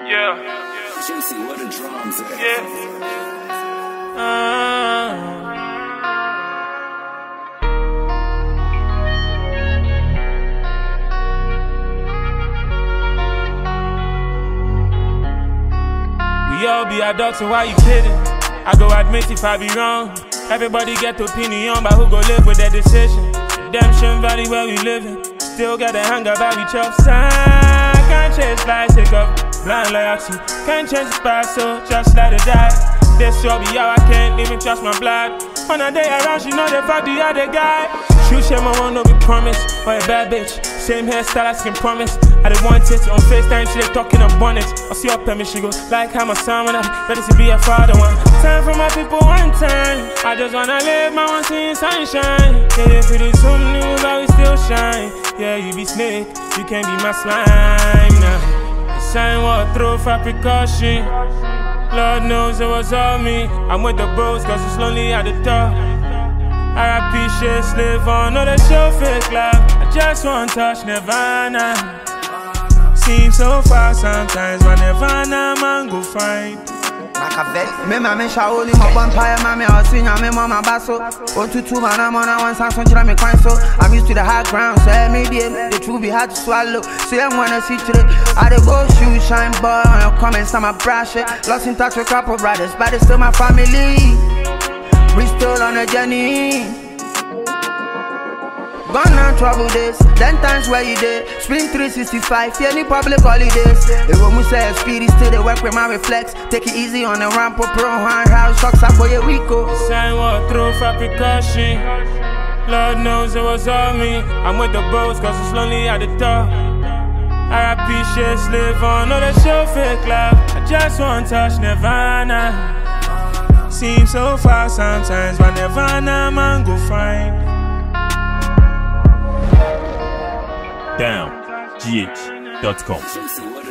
Yeah, Juicy, where the drums at? yeah. Uh, We all be adults, so why you kidding? I go admit if I be wrong. Everybody get opinion about who go live with their decision. Redemption Valley where we living. Still got the hang about we chop sign. Can't change life, take up blind loyalty. Can't change the past, so just let it die. This will be how I can't even trust my blood. On a day around, she know the fuck the other guy. Shoot shit, my one no be promise. Or a bad bitch. Same hairstyle as can promise. I didn't want it on FaceTime, she they talking about it. I see her permit, she go like how my son when I ready to be a father one. Time for my people one time. I just wanna live my one scene sunshine. Yeah, if it is something new, but we still shine. Yeah, you be snake, you can't be my slime. Sign walk through for precaution. Lord knows it was all me. I'm with the bros, cause it's lonely at the top. RIP shit, live on, no they show fake love. I just want touch Nirvana. Seems so far sometimes, but Nirvana man go find. Machiavelli. Me ma me shaoli mo vampire ma me osi nya me mama baso. O tutu ma na mo na one sanso chira me kwan so. I'm used to the high ground, so me dey the truth be hard to swallow. Say I wanna see today. I dey go shoot shine boy on your comments, I'm a brush it. Lost in touch with couple brothers, but it's still my family. We still on a journey. Gone on trouble days, then times where you did. Spring 365, any public holidays. It when we say speedy, still they work with my reflex. Take it easy on the ramp, up pro hand house, shocks up for your Rico. Sign walk through for precaution. Lord knows it was all me. I'm with the bros, cause it's lonely at the top. RIP shit, live on, no they show fake love. I just want touch Nirvana. Seems so far sometimes, but Nirvana man go find. The